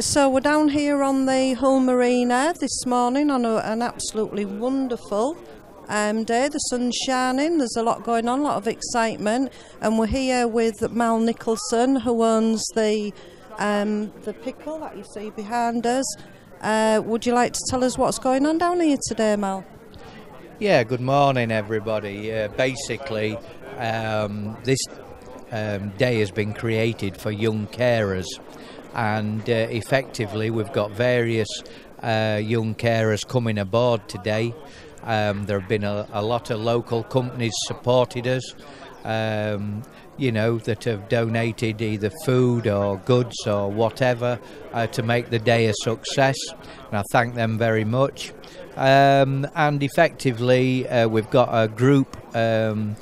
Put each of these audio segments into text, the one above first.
So we're down here on the Hull Marina this morning on a, an absolutely wonderful um, day. The sun's shining, there's a lot going on, a lot of excitement, and we're here with Mal Nicholson, who owns the um, the pickle that you see behind us. Uh, would you like to tell us what's going on down here today, Mal? Yeah, good morning, everybody. Uh, basically, um, this um, day has been created for young carers and uh, effectively we've got various uh, young carers coming aboard today. Um, there have been a, a, lot of local companies supported us, um, you know, that have donated either food or goods or whatever uh, to make the day a success. And I thank them very much. Um, and effectively, uh, we've got a group um,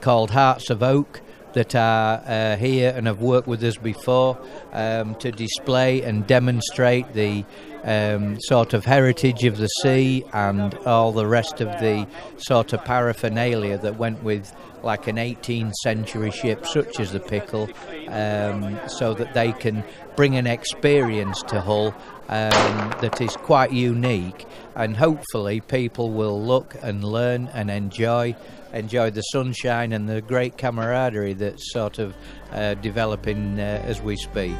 called Hearts of Oak that are uh, here and have worked with us before um, to display and demonstrate the um, sort of heritage of the sea and all the rest of the sort of paraphernalia that went with like an 18th century ship such as the Pickle um, so that they can bring an experience to Hull um, that is quite unique and hopefully people will look and learn and enjoy enjoy the sunshine and the great camaraderie that's sort of uh, developing uh, as we speak.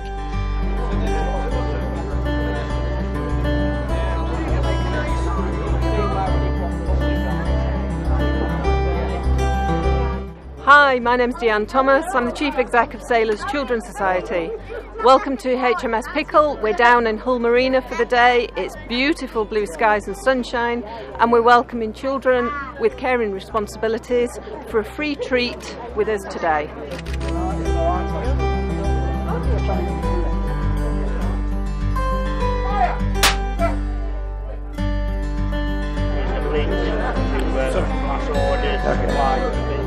Hi, my name's Deanne Thomas. I'm the Chief Exec of Sailors Children's Society. Welcome to HMS Pickle. We're down in Hull Marina for the day. It's beautiful blue skies and sunshine, and we're welcoming children with caring responsibilities for a free treat with us today. Okay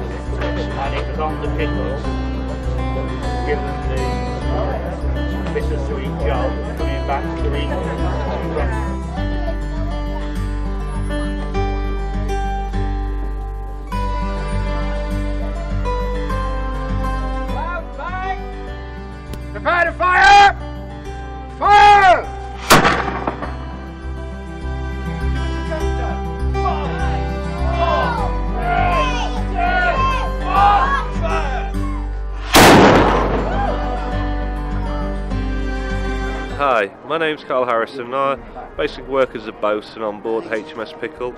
and it was on the pickle, given the bittersweet job coming back to England. Prepare to fire! Fire! My name's Carl Harrison. I basically work as a bosun on board HMS Pickle.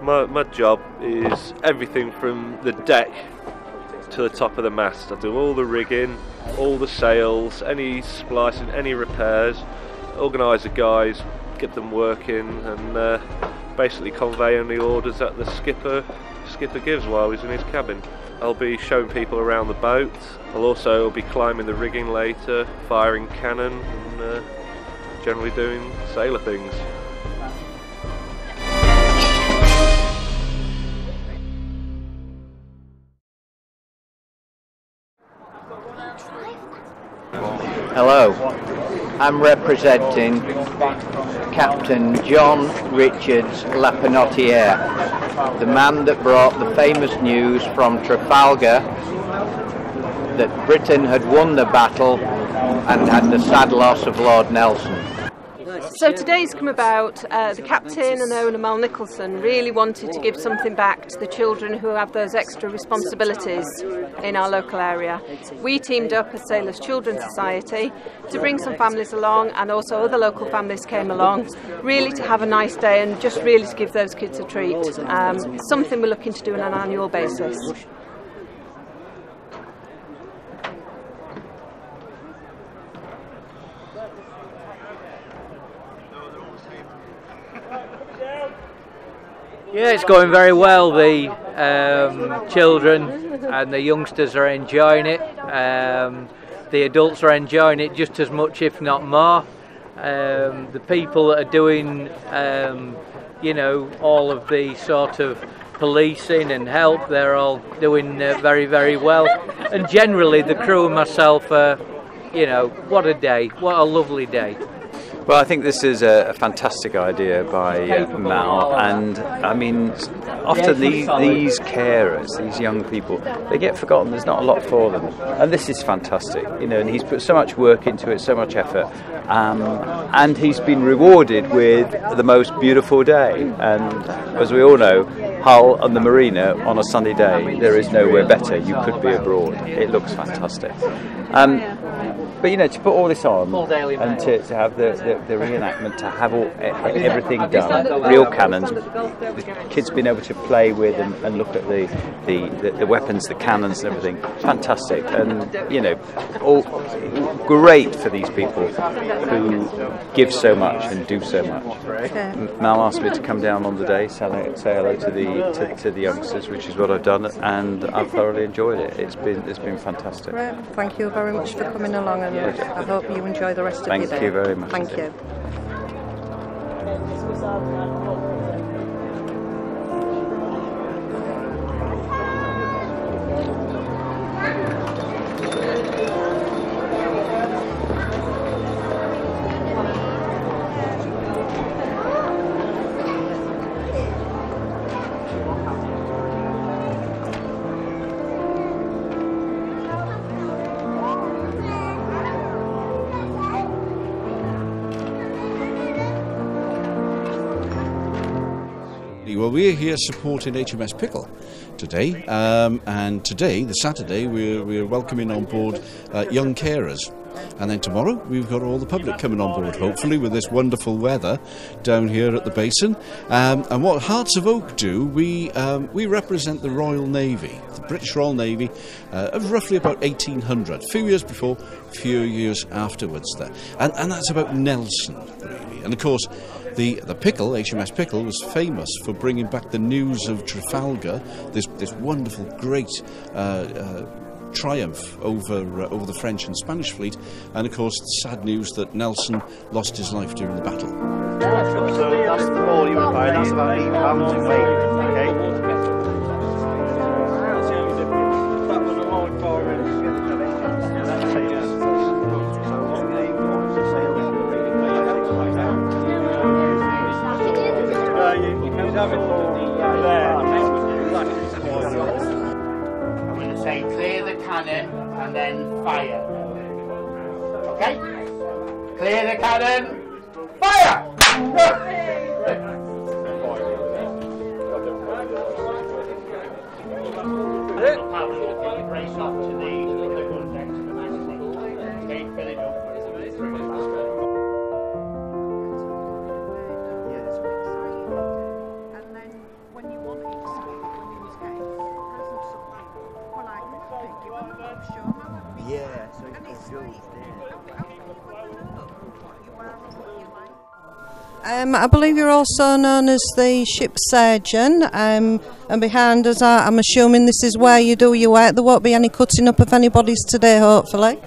My, my job is everything from the deck to the top of the mast. I do all the rigging, all the sails, any splicing, any repairs, organise the guys, get them working, and uh, basically convey any orders that the skipper skipper gives while he's in his cabin. I'll be showing people around the boat. I'll also be climbing the rigging later, firing cannon, and uh, generally doing sailor things. Hello, I'm representing Captain John Richards Lapenotiere, the man that brought the famous news from Trafalgar that Britain had won the battle and had the sad loss of Lord Nelson. So today's come about, uh, the captain and owner Mal Nicholson really wanted to give something back to the children who have those extra responsibilities in our local area. We teamed up as Sailors Children's Society to bring some families along and also other local families came along really to have a nice day and just really to give those kids a treat. Um, something we're looking to do on an annual basis. Yeah, it's going very well. The um, children and the youngsters are enjoying it. Um, the adults are enjoying it just as much, if not more. Um, the people that are doing, um, you know, all of the sort of policing and help, they're all doing uh, very, very well. And generally, the crew and myself are, you know, what a day, what a lovely day. Well, I think this is a, fantastic idea by uh, Mal, and I mean, often these, these carers, these young people, they get forgotten. There's not a lot for them, and this is fantastic. You know, and he's put so much work into it, so much effort, um, and he's been rewarded with the most beautiful day. And as we all know, Hull and the marina on a sunny day, there is nowhere better. You could be abroad. It looks fantastic. Um, but you know, to put all this on and to, to have the, the, the reenactment, to have all, e- everything done, real cannons, the kids being able to play with and, and look at the, the, the, the weapons, the cannons, and everything, fantastic. And you know, all great for these people who give so much and do so much. M- Mal asked me to come down on the day, say hello, say hello to the to, to the youngsters, which is what I've done, and I've thoroughly enjoyed it. It's been it's been fantastic. Right. Thank you very much for coming along, Um, and I hope you enjoy the rest Thank of your day. Thank you very much Thank indeed. you. Well, we're here supporting HMS Pickle today, um, and today, the Saturday, we're, we're welcoming on board uh, young carers. And then tomorrow, we've got all the public coming on board, hopefully, with this wonderful weather down here at the basin. Um, and what Hearts of Oak do, we, um, we represent the Royal Navy, the British Royal Navy, uh, of roughly about 1800, a few years before, a few years afterwards there. And, and that's about Nelson, really. And of course, the, the Pickle, HMS Pickle, was famous for bringing back the news of Trafalgar, this, this wonderful, great uh, uh, triumph over, uh, over the French and Spanish fleet, and of course, the sad news that Nelson lost his life during the battle. So that's the ball you that's about eight pounds in weight. To the magazine. Okay, fill it up. Um, I believe you're also known as the ship surgeon, um, and behind us, I'm assuming this is where you do your work. There won't be any cutting up of anybody's today, hopefully.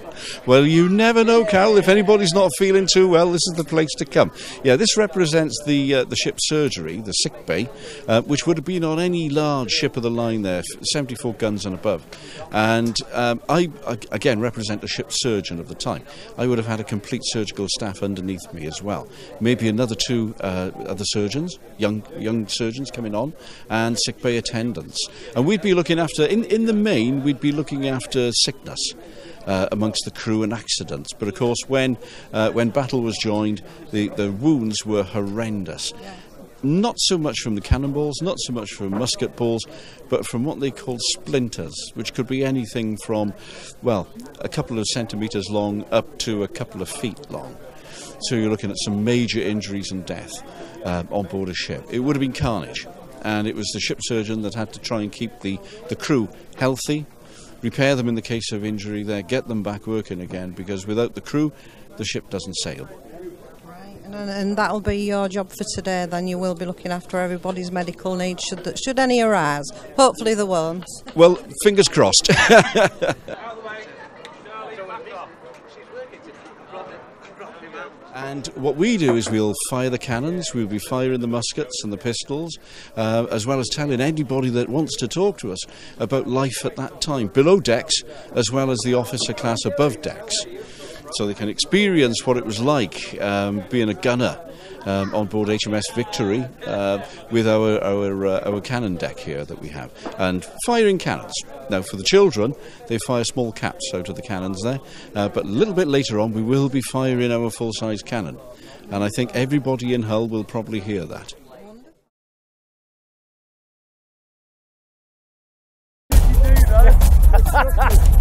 Well, you never know, Carol. If anybody's not feeling too well, this is the place to come. Yeah, this represents the uh, the ship's surgery, the sick bay, uh, which would have been on any large ship of the line there, 74 guns and above. And um, I, I, again, represent the ship's surgeon of the time. I would have had a complete surgical staff underneath me as well. Maybe another two uh, other surgeons, young young surgeons coming on, and sick bay attendants. And we'd be looking after, in, in the main, we'd be looking after sickness uh, amongst the crew and accidents. But of course, when uh, when battle was joined, the, the wounds were horrendous. Not so much from the cannonballs, not so much from musket balls, but from what they called splinters, which could be anything from, well, a couple of centimetres long up to a couple of feet long. So you're looking at some major injuries and death uh, on board a ship. It would have been carnage, and it was the ship surgeon that had to try and keep the, the crew healthy, repair them in the case of injury there, get them back working again, because without the crew, the ship doesn't sail. And, and that'll be your job for today. Then you will be looking after everybody's medical needs, should should any arise. Hopefully there won't. Well, fingers crossed. And what we do is we'll fire the cannons, we'll be firing the muskets and the pistols, uh, as well as telling anybody that wants to talk to us about life at that time, below decks, as well as the officer class above decks. So they can experience what it was like um, being a gunner um, on board HMS Victory uh, with our our, uh, our cannon deck here that we have, and firing cannons. Now, for the children, they fire small caps out of the cannons there, uh, but a little bit later on, we will be firing our full size cannon, and I think everybody in Hull will probably hear that.